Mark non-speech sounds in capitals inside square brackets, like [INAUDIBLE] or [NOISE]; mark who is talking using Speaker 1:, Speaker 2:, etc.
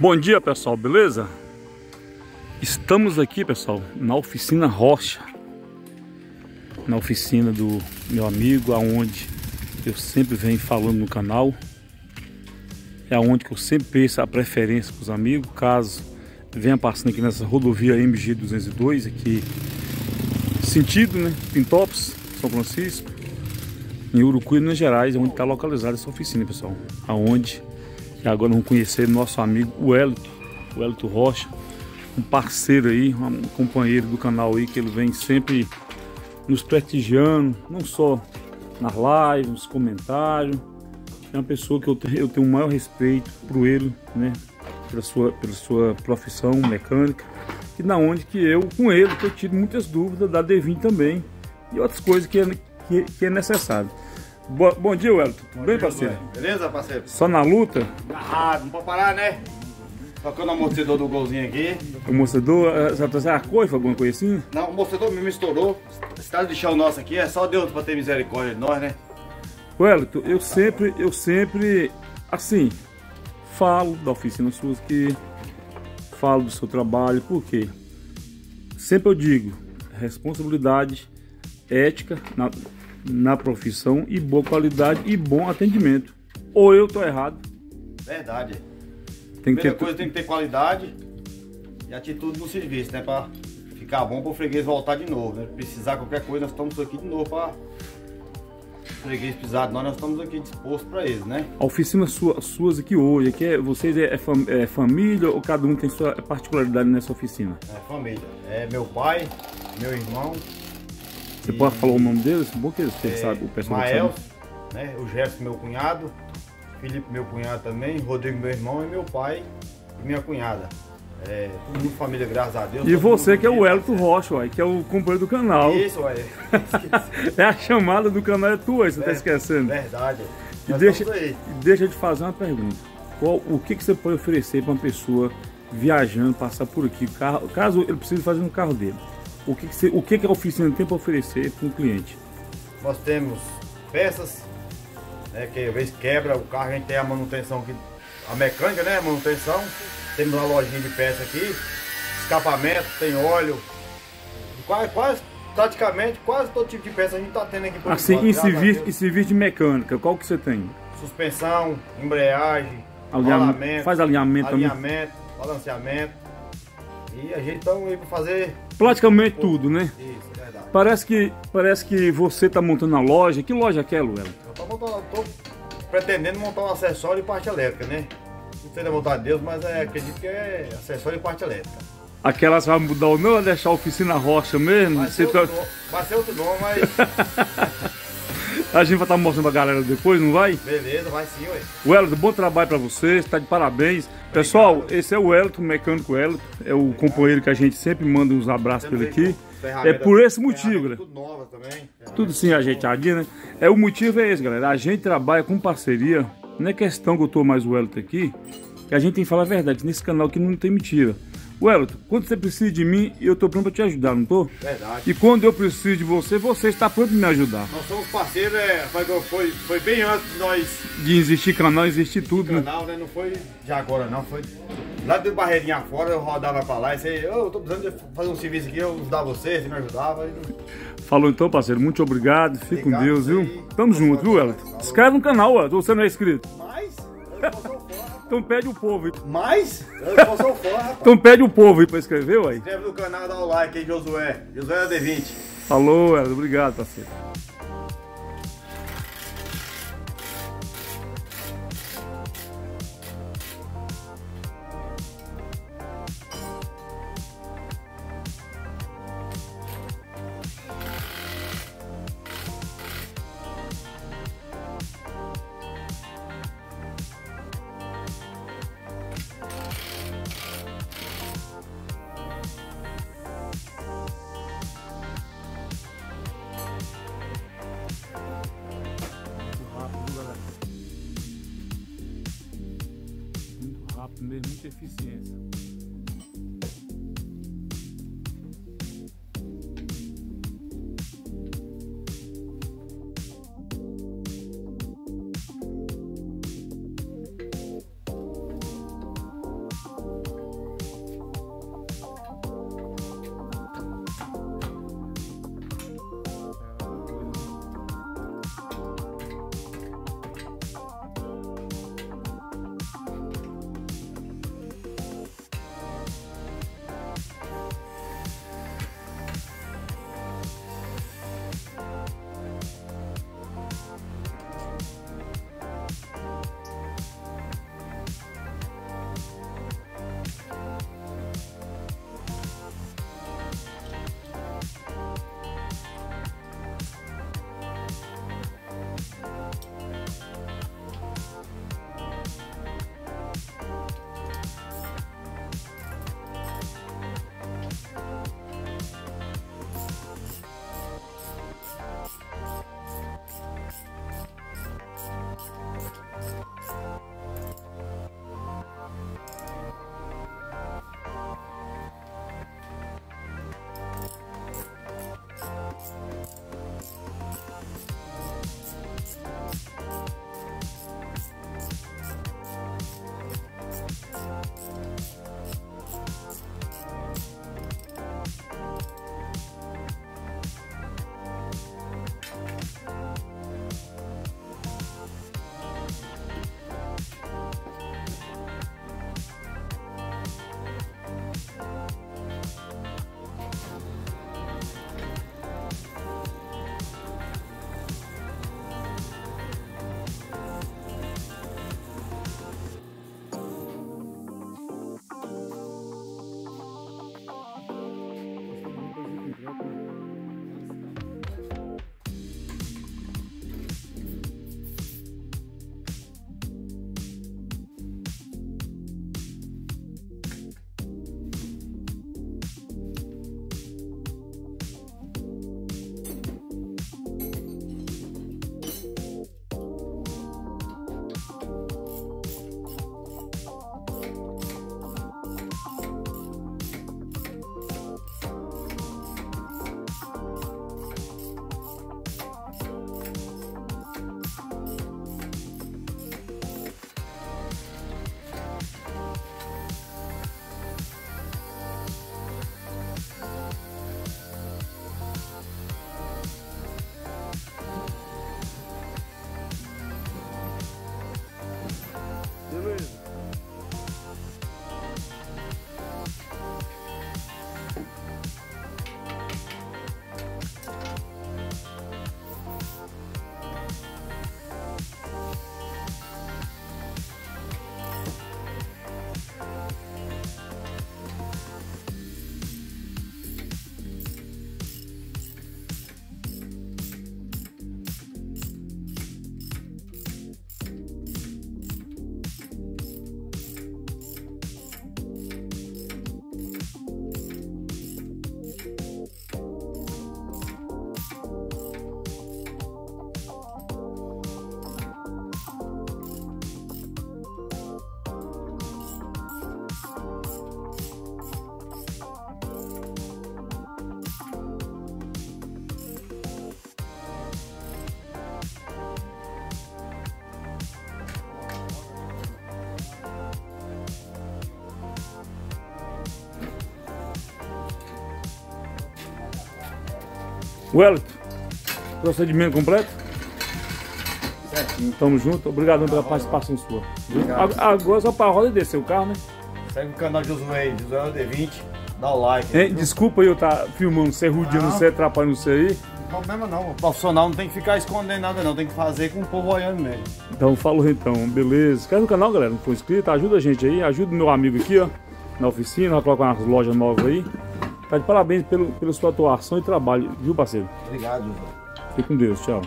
Speaker 1: Bom dia pessoal, beleza? Estamos aqui pessoal na oficina Rocha Na oficina do meu amigo, aonde eu sempre venho falando no canal É aonde que eu sempre peço a preferência para os amigos Caso venha passando aqui nessa rodovia MG 202 aqui Sentido, né? Pintópolis, São Francisco Em Urucuí, Minas Gerais, é onde está localizada essa oficina pessoal Aonde e agora vamos conhecer nosso amigo o Elito Rocha, um parceiro aí, um companheiro do canal aí, que ele vem sempre nos prestigiando, não só nas lives, nos comentários. É uma pessoa que eu tenho, eu tenho o maior respeito por ele, né? Pela sua, pela sua profissão mecânica. E na onde que eu, com ele, eu tive muitas dúvidas da Devin também. E outras coisas que é, que, que é necessário. Bo bom dia, Wellington. Tudo bom bem, dia, parceiro?
Speaker 2: Beleza, parceiro?
Speaker 1: Só na luta?
Speaker 2: Agarrado, não pode parar, né? Tocando o amortecedor do golzinho aqui.
Speaker 1: O amortecedor, eh, você vai trazer a coifa, alguma coisa assim?
Speaker 2: Não, o amortecedor mesmo estourou. Estado de chão nosso aqui, é só Deus pra ter misericórdia de nós, né?
Speaker 1: Wellington, eu sempre, eu sempre, assim, falo da oficina sua que falo do seu trabalho, por quê? Sempre eu digo, responsabilidade, ética, na, na profissão e boa qualidade e bom atendimento. Ou eu tô errado?
Speaker 2: Verdade. Tem que Primeira ter... coisa tem que ter qualidade e atitude no serviço, né? Pra ficar bom para o freguês voltar de novo, né? Precisar qualquer coisa, nós estamos aqui de novo para freguês precisar de nós, nós estamos aqui dispostos para eles, né?
Speaker 1: A oficina sua, suas aqui hoje, aqui é, vocês é, é, fam, é, família ou cada um tem sua particularidade nessa oficina?
Speaker 2: É família. É meu pai, meu irmão,
Speaker 1: você pode falar o nome deles? Bom que eles é, sabem, o pessoal
Speaker 2: Mael, né? O Gerson, meu cunhado, Felipe, meu cunhado também, Rodrigo, meu irmão, e meu pai e minha cunhada. É, tudo muito família, graças a Deus.
Speaker 1: E você que é o Elton Rocha, uai, que é o companheiro do canal.
Speaker 2: Isso, uai. [LAUGHS]
Speaker 1: é a chamada do canal é tua, você é, tá esquecendo.
Speaker 2: Verdade.
Speaker 1: E deixa, deixa eu te fazer uma pergunta. Qual, o que, que você pode oferecer para uma pessoa viajando, passar por aqui, carro, caso ele precise fazer no carro dele? O que, que, o que, que a oficina tem para oferecer para um cliente?
Speaker 2: Nós temos peças, né, que às vezes quebra o carro, a gente tem a manutenção aqui, a mecânica, né, a manutenção. Temos uma lojinha de peça aqui, escapamento, tem óleo, quase, quase praticamente quase todo tipo de peça a gente está tendo aqui por
Speaker 1: Assim, enquanto, em, serviço, em serviço de mecânica, qual que você tem?
Speaker 2: Suspensão, embreagem,
Speaker 1: alinhamento, faz alinhamento,
Speaker 2: alinhamento também. balanceamento. E a gente está aí para fazer
Speaker 1: Praticamente tudo, né?
Speaker 2: Isso, é verdade.
Speaker 1: Parece que, parece que você está montando a loja. Que loja que é, Luela?
Speaker 2: Eu tô, montando, tô pretendendo montar um acessório de parte elétrica, né? Não sei da vontade de Deus, mas é, acredito que é acessório de parte elétrica.
Speaker 1: Aquelas vai mudar ou não, vai deixar a oficina rocha mesmo?
Speaker 2: Vai ser, outro, tá... vai ser outro nome, mas... [LAUGHS]
Speaker 1: A gente vai estar tá mostrando pra galera depois, não vai?
Speaker 2: Beleza, vai sim, ué.
Speaker 1: Wellington, bom trabalho pra vocês, tá de parabéns. Obrigado. Pessoal, esse é o Wellington, mecânico Wellington, é o Obrigado. companheiro que a gente sempre manda uns abraços por aqui. É por esse motivo, galera.
Speaker 2: Tudo nova também.
Speaker 1: Tudo sim ajeitadinho, né? É, o motivo é esse, galera. A gente trabalha com parceria. Não é questão que eu tô mais o Wellington aqui, que a gente tem que falar a verdade. Nesse canal aqui não tem mentira. Wellington, quando você precisa de mim, eu estou pronto para te ajudar, não estou?
Speaker 2: Verdade.
Speaker 1: E quando eu preciso de você, você está pronto para me ajudar.
Speaker 2: Nós somos parceiros, é, foi, foi bem antes de nós...
Speaker 1: De existir canal, existir tudo,
Speaker 2: né? canal, né? Não foi de agora, não. Foi lá de Barreirinha fora, eu rodava para lá e você... Eu estou precisando de fazer um serviço aqui, eu ajudar você, você me ajudava. E...
Speaker 1: Falou então, parceiro. Muito obrigado. Fique com Deus, viu? Tamo junto, viu, Wellington? Inscreve no canal, ó. Você não é inscrito.
Speaker 2: Mas... Eu [LAUGHS]
Speaker 1: então pede o povo.
Speaker 2: Mas, eu sou fã, rapaz.
Speaker 1: Então pede o povo aí pra escrever, ué.
Speaker 2: Inscreve no canal, dá o like aí, Josué. Josué da D20.
Speaker 1: Falou, Ela. Obrigado, parceiro. Mesmo, muita eficiência. Wellington, procedimento completo?
Speaker 2: Certinho.
Speaker 1: Tamo junto. Obrigado pela participação sua.
Speaker 2: Obrigado.
Speaker 1: A- Agora só pra roda e descer o carro, né?
Speaker 2: Segue o canal de Josué, Josué D20, dá o like.
Speaker 1: Hein, desculpa eu estar filmando você rudiando
Speaker 2: Não.
Speaker 1: você, atrapalhando você aí.
Speaker 2: Não problema não, o profissional não tem que ficar escondendo nada não, tem que fazer com o povo olhando mesmo.
Speaker 1: Então falou então, beleza. Inscreve no canal, galera. Não for inscrito, ajuda a gente aí, ajuda o meu amigo aqui, ó, na oficina, vai colocar umas lojas novas aí. Tá de parabéns pelo, pela sua atuação e trabalho, viu, parceiro?
Speaker 2: Obrigado, Josué.
Speaker 1: Fique com Deus, tchau.